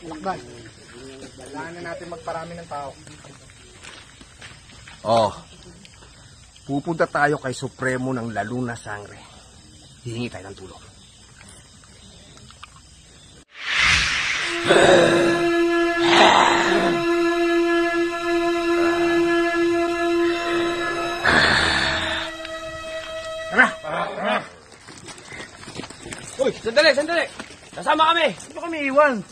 Lakban. Kailangan na natin magparami ng tao. Oh, pupunta tayo kay Supremo ng Laluna Sangre. Hihingi tayo ng tulong. Uy, sandali, sandali. Kasama kami. Ano kami iwan?